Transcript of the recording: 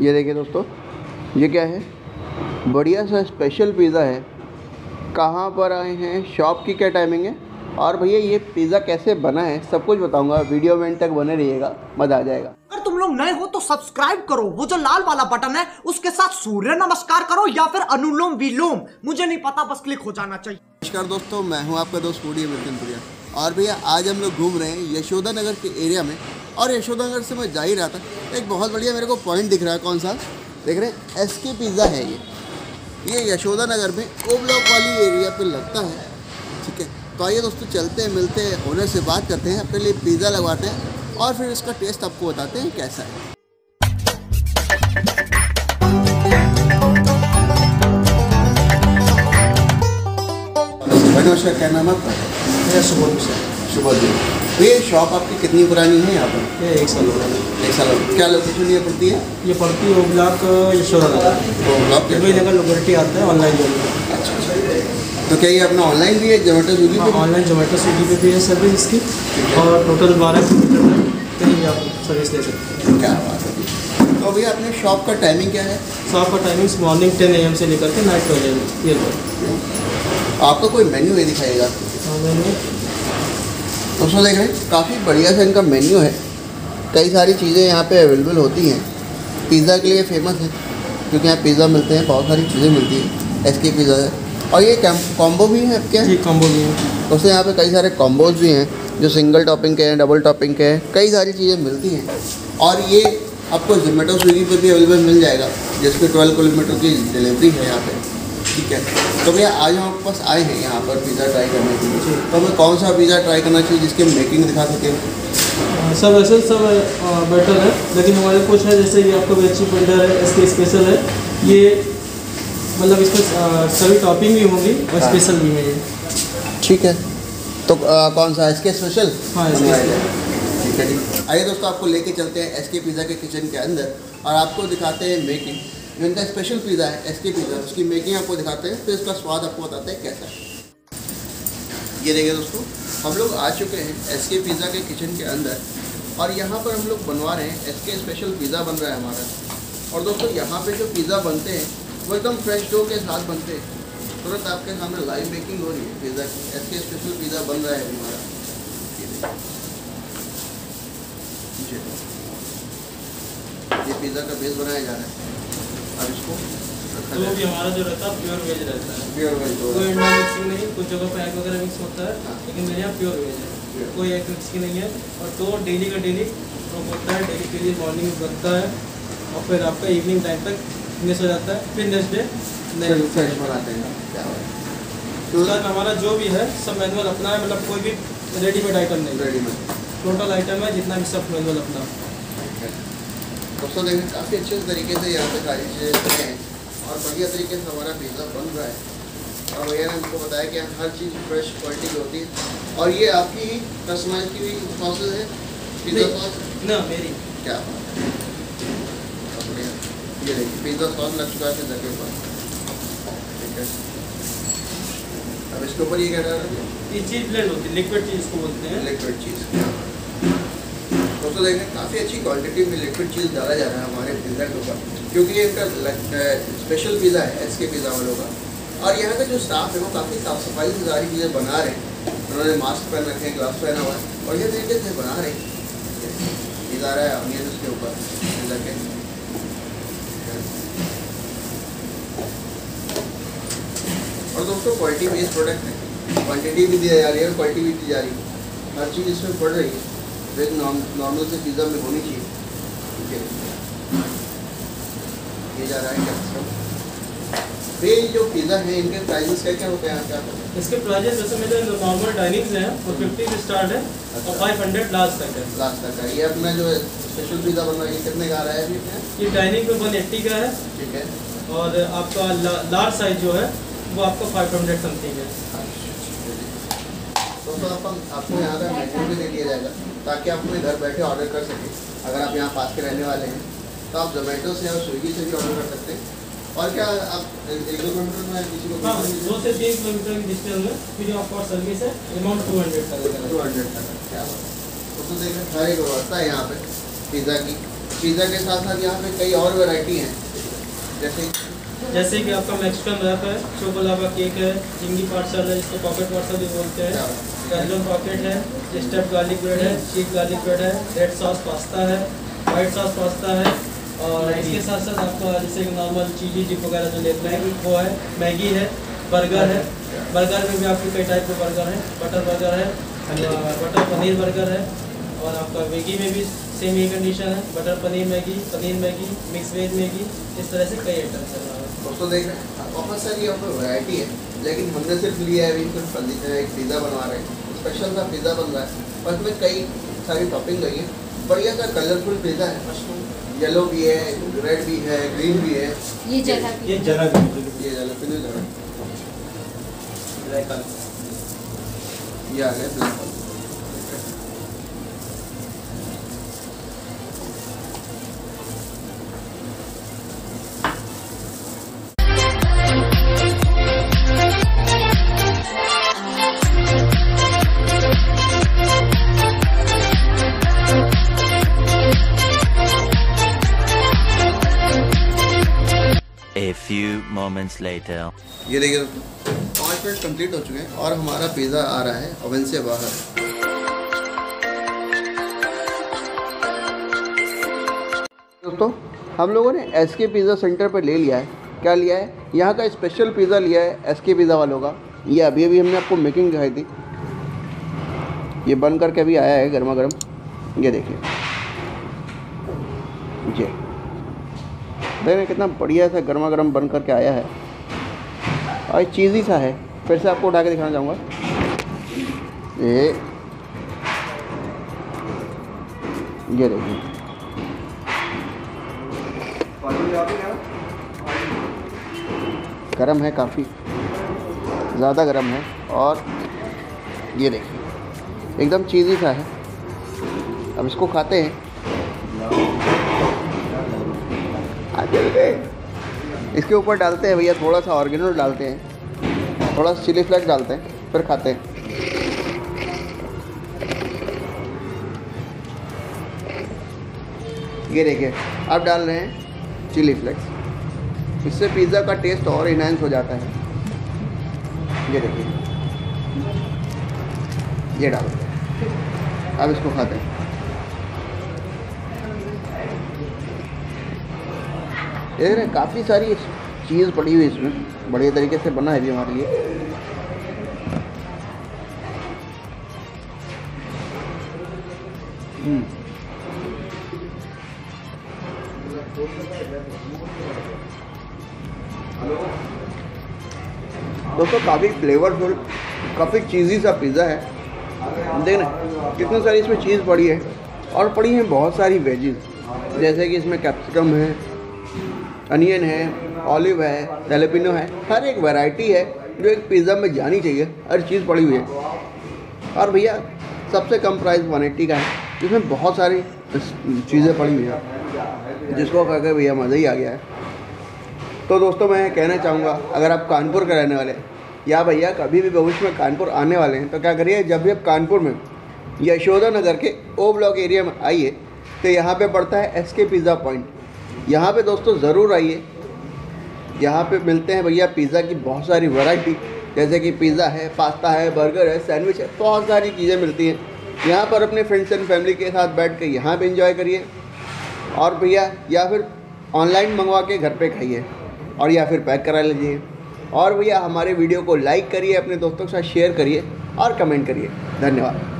ये देखिए दोस्तों ये क्या है? बढ़िया सा स्पेशल पिज़्ज़ा है। कहाँ पर आए हैं? शॉप की क्या टाइमिंग है? और भैया ये पिज़्ज़ा कैसे बना है? सब कुछ बताऊँगा। वीडियो में तक बने रहिएगा मज़ा आ जाएगा। अगर तुम लोग नए हो तो सब्सक्राइब करो। वो जो लाल वाला बटन है उसके साथ सूर्य नमस्कार करो या फिर अनुलोम विलोम। मुझे नहीं पता बस क्लिक हो जाना चाहिए। नमस्कार दोस्तों मैं हूँ आपका दोस्त मिर्चनपुरिया और भैया आज हम लोग घूम रहे हैं यशोदा नगर के एरिया में। और यशोदा नगर से मैं जा ही रहा था। एक बहुत बढ़िया मेरे को पॉइंट दिख रहा है। कौन सा? देख रहे हैं एस के पिज़्ज़ा है ये। ये यशोदा नगर में ओ ब्लॉक वाली एरिया पे लगता है। ठीक है तो आइए दोस्तों चलते हैं मिलते हैं ओनर से बात करते हैं अपने लिए पिज़्ज़ा लगवाते हैं और फिर इसका टेस्ट आपको बताते हैं कैसा है। नमस्कार क्या नाम है आपका? मेरा सुबह से शुभ दिन तो ये शॉप आपकी कितनी पुरानी है यहाँ पर? ये एक साल हो एक साल हो। क्या लोकेशन ये पड़ती है? ये पड़ती है block Yashoda Nagar. Block Nagar locality आता है ऑनलाइन जो अच्छा अच्छा। तो क्या ये अपना ऑनलाइन भी है जोमेटो स्विगी पे ऑनलाइन जोमेटो स्विगी पे भी है सर्विस इसकी। और टोटल बारह किलोमीटर में कहीं भी आप सर्विस ले सकते हैं। क्या बात है। तो भैया अपने शॉप का टाइमिंग क्या है? शॉप का टाइमिंग मॉर्निंग टेन एम से लेकर के नाइट ट्वेल्व एम ये आपका कोई मेन्यू है दिखाएगा और मैंने दोस्तों देख रहे हैं काफ़ी बढ़िया सा इनका मेन्यू है। कई सारी चीज़ें यहाँ पे अवेलेबल होती हैं। पिज़्ज़ा के लिए फ़ेमस है क्योंकि यहाँ पिज़्ज़ा मिलते हैं बहुत सारी चीज़ें मिलती हैं। एस के पिज़्ज़ा है। और ये कॉम्बो भी है आपके ये कॉम्बो भी है। दोस्तों यहाँ पे कई सारे कॉम्बोज भी हैं जो सिंगल टॉपिंग के हैं डबल टॉपिंग के हैं कई सारी चीज़ें मिलती हैं। और ये आपको जोमेटो स्विगी पर भी अवेलेबल मिल जाएगा जिसके ट्वेल्व किलोमीटर की डिलीवरी है यहाँ पे। ठीक है। तो भैया आज हम आपके पास आए हैं यहाँ पर पिज़्ज़ा ट्राई करने के लिए। तो हमें कौन सा पिज़्ज़ा ट्राई करना चाहिए जिसकी मेकिंग दिखा सके? सब ऐसे सब बेटर है। लेकिन हमारे कुछ है जैसे ये आपका वेजी बंडर है इसके स्पेशल है। ये मतलब इसमें सभी टॉपिंग भी होंगी और हाँ। स्पेशल भी है ये। ठीक है। तो आ, कौन सा एस के स्पेशल हाँ, जाए। ठीक है जी। आइए दोस्तों आपको लेके चलते हैं एस के पिज़्ज़ा के किचन के अंदर और आपको दिखाते हैं मेकिंग इनका स्पेशल पिज़्ज़ा है एस के पिज़्ज़ा उसकी मेकिंग आपको दिखाते हैं, फिर इसका स्वाद आपको बताते हैं कैसा है। ये देखिए दोस्तों, हम लोग आ चुके हैं एस के पिज़्ज़ा के किचन के अंदर और यहाँ पर हम लोग बनवा रहे हैं एस के स्पेशल पिज़्ज़ा बन रहा है हमारा। और दोस्तों, यहाँ पे जो पिज़्ज़ा बनते हैं, वो एकदम फ्रेश डो के साथ बनते हैं। तुरंत आपके सामने लाइव मेकिंग हो रही है पिज़्ज़ा की। एस के स्पेशल पिज़्ज़ा बन रहा है हमारा। ये पिज़्ज़ा का बेस बनाया जा रहा है। अब इसको रखा तो भी हमारा जो रहता है प्योर वेज रहता है। प्योर वेज कोई अंडा मिक्सिंग नहीं कुछ जगह पे एग वगैरह मिक्स होता है हाँ। लेकिन मेरे यहाँ प्योर वेज है। कोई एग मिक्सिंग नहीं है और दो डेली का डेली रोक होता है डेली के लिए मॉर्निंग बनता है और फिर आपका इवनिंग टाइम तक फिनिश हो जाता है फिर नेक्स्ट डे बनाते हैं। क्या। उसके बाद हमारा जो भी है सब मैनुअल अपना है मतलब कोई भी रेडीमेड आइटम नहीं। रेडीमेड टोटल आइटम है जितना भी सब मैनुअल अपना। दोस्तों देखिए काफ़ी अच्छे तरीके से यहाँ पे सारी चीज़ें बने हैं और बढ़िया तरीके से हमारा पिज़्ज़ा बन रहा है। और भैया ने हमको बताया कि हर चीज़ फ्रेश क्वालिटी की होती है। और ये आपकी ही कस्टमाइज की हुई सॉसेज है? पिज़्ज़ा सॉस ना मेरी। क्या? ये देखिए पिज़्ज़ा सॉस लग चुका है पिज़्ज़ा के ऊपर। ठीक है। अब इसके ऊपर ये क्या डाल रहे हैं? ये चीज़ ब्लेंड होती है लिक्विड चीज़ को बोलते हैं। लिक्विड चीज़ दोस्तों देखें काफ़ी अच्छी क्वांटिटी में लिक्विड चीज़ डाला जा रहा है हमारे पिज़्ज़ा के ऊपर, क्योंकि ये इनका स्पेशल पिज़्ज़ा है एस के पिज़्ज़ा वालों का। और यहाँ का जो स्टाफ है वो काफ़ी साफ़ सफ़ाई से सारी चीज़ें बना रहे हैं। उन्होंने मास्क पहन रखे हैं ग्लव्स पहना हुआ है, और ये तरीके से बना रहे हैं। चीज़ आ रहा है अनियन उसके ऊपर पिज़्ज़ा के। और दोस्तों क्वालिटी बेस्ड प्रोडक्ट है। क्वांटिटी भी दी जा रही है और क्वालिटी भी दी जा रही है। हर चीज़ इसमें पड़ रही है। जो एक नॉर्मल से पिज़्ज़ा में होनी चाहिए। ठीक है? ये जा रहा है कैप्सिकम तो ये जो पिज़्ज़ा है इनके प्राइसेस क्या क्या होते हैं यहाँ क्या इसके प्राइजेस जैसे मेरे नॉर्मल डाइनिंग हैं वो फिफ्टी से स्टार्ट है और फाइव हंड्रेड लास्ट तक है। लास्ट तक का ये अपना जो स्पेशल पिज़्ज़ा बन रहा है ये कितने का आ रहा है अभी? ये डाइनिंग पे वन एट्टी का है। ठीक है। और आपका लार्ज साइज़ जो है वो आपका फाइव हंड्रेड समथिंग है। तो तो आप आपको यहाँ का मेन्यू भी दे दिया जाएगा ताकि आप अपने घर बैठे ऑर्डर कर सकें। अगर आप यहाँ पास के रहने वाले हैं तो आप जोमेटो से और स्विगी से भी ऑर्डर कर सकते हैं। और क्या आप एक दो किलोमीटर में किसी को हाँ दो से तीन किलोमीटर की डिस्टेंस में फ्री ऑफ़ कॉस्ट सर्विस है अमाउंट टू हंड्रेड का टू हंड्रेड का क्या बात है। तो तो देखें हर एक व्यवस्था है यहाँ पे पिज़्ज़ा की। पिज़्ज़ा के साथ साथ यहाँ पे कई और वैरायटी हैं। जैसे जैसे कि आपका मैक्सिकन रैप है चोकोलावा केक है जिंगी पार्सल है जिसको पॉकेट पार्सल भी बोलते हैं। गंजन पॉकेट है स्टफ़ गार्लिक ब्रेड है चीज़ गार्लिक ब्रेड है रेड सॉस पास्ता है वाइट सॉस पास्ता है और इसके साथ साथ आपका जैसे नॉर्मल चीजी डिप वगैरह जो लेते हैं वो है मैगी है बर्गर है। बर्गर में भी आपके कई टाइप के बर्गर हैं बटर बर्गर है बटर पनीर बर्गर है और आपका मैगी में भी सेम यही कंडीशन है butter paneer Maggi paneer Maggi mix veg Maggi इस तरह से कई आइटम्स चल है। दोस्तों देख रहे हैं। बहुत सारी यहाँ पर वैरायटी है। लेकिन हमने सिर्फ़ लिया है अभी सिर्फ़ एक पिज़्ज़ा बनवा रहे हैं। स्पेशल सा पिज़्ज़ा बन रहा है। और इसमें कई सारी टॉपिंग लगी है। बढ़िया सा कलरफुल पिज़्ज़ा है येलो भी है रेड भी है ग्रीन भी है। ये जगह ये जरा भी ये जरा ये आ गया ब्लैक moments later. ये देखिए दोस्तों मिनट कंप्लीट हो चुके हैं और हमारा पिज़्ज़ा आ रहा है ओवन से बाहर। दोस्तों, हम लोगों ने एस के पिज़्ज़ा सेंटर पर ले लिया है। क्या लिया है? यहाँ का स्पेशल पिज़्ज़ा लिया है एस के पिज़्ज़ा वालों का। ये अभी अभी हमने आपको मेकिंग दिखाई थी। ये बन करके अभी आया है गर्मा गर्म ये देखिए। ये। देख रहे कितना बढ़िया सा गर्मा गर्म बन करके आया है। और चीज़ी सा है। फिर से आपको उठा के दिखाना चाहूँगा। ये ये देखिए। गरम है काफ़ी। ज़्यादा गरम है। और ये देखिए। एकदम चीज़ी सा है। अब इसको खाते हैं। इसके ऊपर डालते हैं भैया, थोड़ा सा ऑर्गेनो डालते हैं। थोड़ा सा चिली फ्लेक्स डालते हैं, फिर खाते हैं। ये देखिए, अब डाल रहे हैं चिली फ्लेक्स इससे पिज़्ज़ा का टेस्ट और इनहेंस हो जाता है। ये देखिए। ये डाल अब इसको खाते हैं। देख रहे हैं, काफ़ी सारी चीज़ पड़ी हुई इसमें। बढ़िया तरीके से बना है भी हमारे लिए। हम्म। दोस्तों, काफ़ी फ्लेवरफुल काफ़ी चीज़ी सा पिज़्ज़ा है। देख रहे कितनी सारी इसमें चीज़ पड़ी है। और पड़ी हैं बहुत सारी वेजेस जैसे कि इसमें कैप्सिकम है। अनियन है, ऑलिव है टेलेपिनो है, हर एक वैरायटी है जो एक पिज़्ज़ा में जानी चाहिए, हर चीज़ पड़ी हुई है। और भैया, सबसे कम प्राइस वन एट्टी का है, जिसमें बहुत सारी चीज़ें पड़ी हुई हैं, जिसको कह के भैया मज़ा ही आ गया है। तो दोस्तों, मैं कहना चाहूँगा, अगर आप कानपुर के रहने वाले हैं, या भैया कभी भी भविष्य में कानपुर आने वाले हैं तो क्या करिए, जब भी आप कानपुर में यशोदा नगर के ओ ब्लॉक एरिया में आइए तो यहाँ पे पड़ता है एस के पिज़्ज़ा पॉइंट यहाँ पे दोस्तों ज़रूर आइए। यहाँ पे मिलते हैं भैया पिज़्ज़ा की बहुत सारी वैरायटी। जैसे कि पिज़्ज़ा है, पास्ता है, बर्गर है, सैंडविच है, बहुत सारी चीज़ें मिलती हैं। यहाँ पर अपने फ्रेंड्स एंड फैमिली के साथ बैठ कर यहाँ पर इंजॉय करिए। और भैया, या फिर ऑनलाइन मंगवा के घर पे खाइए। और या फिर पैक करा लीजिए। और भैया, हमारे वीडियो को लाइक करिए, अपने दोस्तों के साथ शेयर करिए और कमेंट करिए। धन्यवाद।